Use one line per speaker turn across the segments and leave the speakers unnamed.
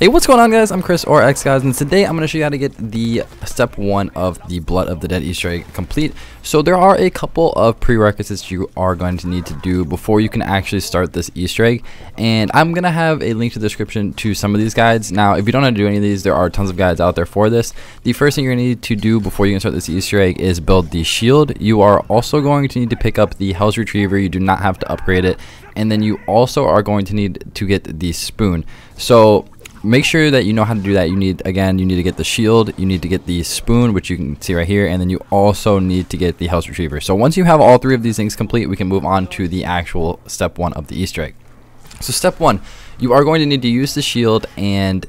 Hey, what's going on guys? I'm Chris or XGodz and today I'm going to show you how to get the step 1 of the Blood of the Dead Easter egg complete. So there are a couple of prerequisites you are going to need to do before you can actually start this Easter egg and I'm going to have a link to the description to some of these guides. Now if you don't know how to do any of these there are tons of guides out there for this. The first thing you're going to need to do before you can start this Easter egg is build the shield. You are also going to need to pick up the Hell's Retriever. You do not have to upgrade it and then you also are going to need to get the spoon. So make sure that you know how to do that. You need again you need to get the shield you need to get the spoon which you can see right here and then you also need to get the Hell's Retriever. So once you have all three of these things complete we can move on to the actual step one of the easter egg. So step one you are going to need to use the shield and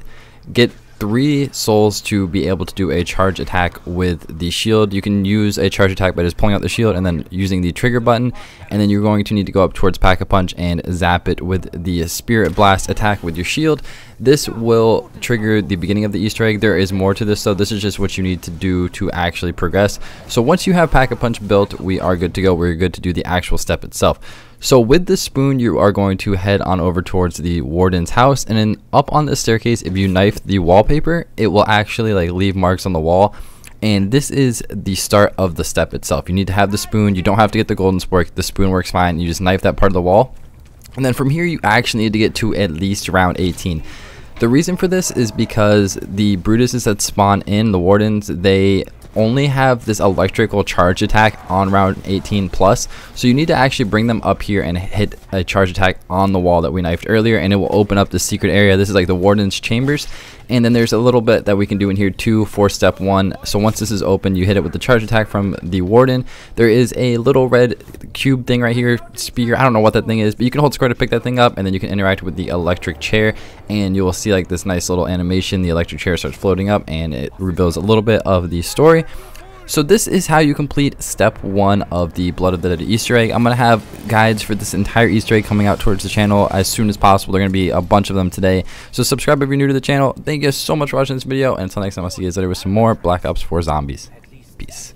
get three souls to be able to do a charge attack with the shield. You can use a charge attack by just pulling out the shield and then using the trigger button. And then you're going to need to go up towards Pack-a-Punch and zap it with the Spirit Blast attack with your shield. This will trigger the beginning of the Easter egg. There is more to this though. This is just what you need to do to actually progress. So once you have Pack-a-Punch built, we are good to go. We're good to do the actual step itself. So with the spoon, you are going to head on over towards the warden's house, and then up on the staircase, if you knife the wallpaper, it will actually like leave marks on the wall. And this is the start of the step itself. You need to have the spoon. You don't have to get the golden spork. The spoon works fine. You just knife that part of the wall. And then from here, you actually need to get to at least round 18. The reason for this is because the Brutuses that spawn in, the Wardens, they only have this electrical charge attack on round 18 plus. So you need to actually bring them up here and hit a charge attack on the wall that we knifed earlier and it will open up the secret area. This is like the warden's chambers and then there's a little bit that we can do in here too for step one. So once this is open you hit it with the charge attack from the warden. There is a little red cube thing right here spear. I don't know what that thing is but you can hold square to pick that thing up and then you can interact with the electric chair and you will see like this nice little animation. The electric chair starts floating up and it reveals a little bit of the story so this is how you complete step one of the Blood of the Dead Easter egg. I'm going to have guides for this entire Easter egg coming out towards the channel as soon as possible. There are going to be a bunch of them today. So subscribe if you're new to the channel. Thank you guys so much for watching this video. And until next time, I'll see you guys later with some more Black Ops 4 Zombies. Peace.